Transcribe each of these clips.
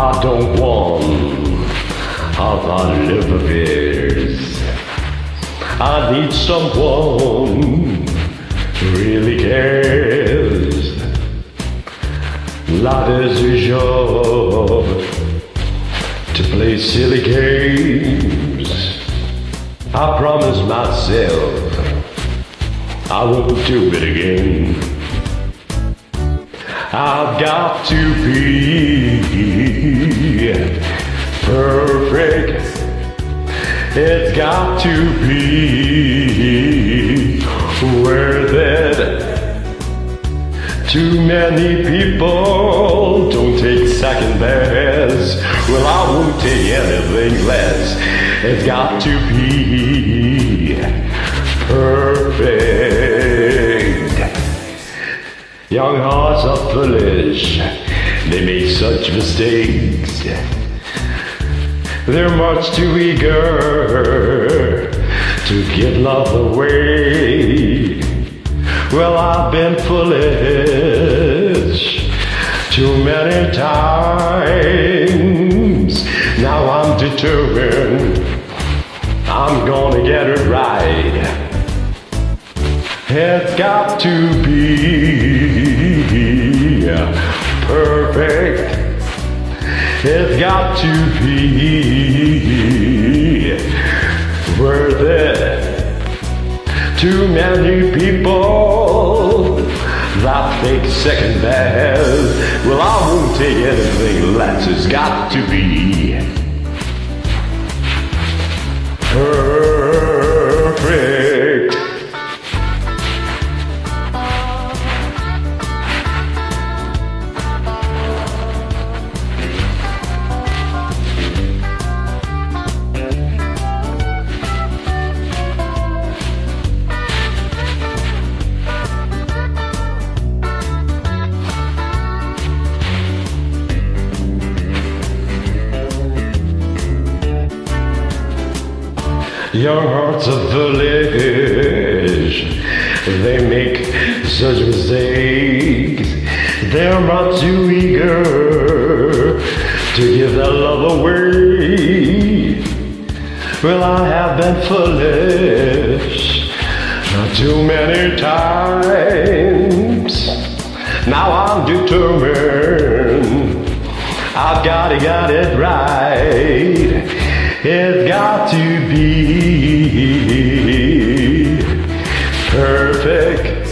I don't want a lot of affairs. I need someone who really cares. Life is a job to play silly games. I promise myself I won't do it again. I've got to be perfect. It's got to be worth it. Too many people don't take second best. Well, I won't take anything less. It's got to be Young hearts are foolish, they make such mistakes. They're much too eager to give love away. Well, I've been foolish too many times. Now I'm determined, It's got to be worth it. Too many people that take second best. Well, I won't take anything less. It's got to be perfect. Young hearts of village, they make such mistakes. They're not too eager to give their love away. Well, I have been foolish not too many times. Now I'm determined. I've gotta get it right. It's got to be perfect.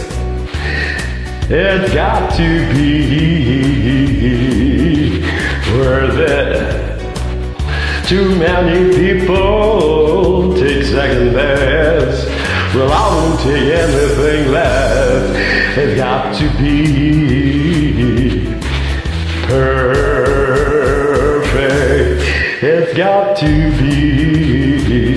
It's got to be worth it. Too many people take second best. Well, I won't take anything less. It's got to be It's got to be